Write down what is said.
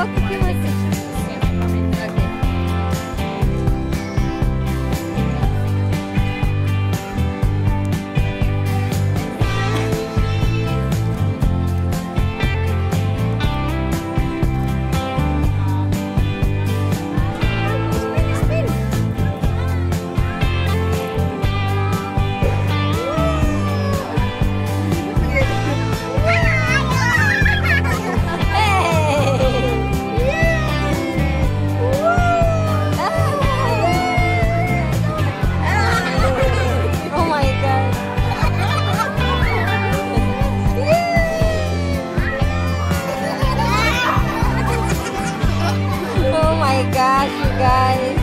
Welcome to my gosh, you guys.